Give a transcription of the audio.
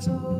told.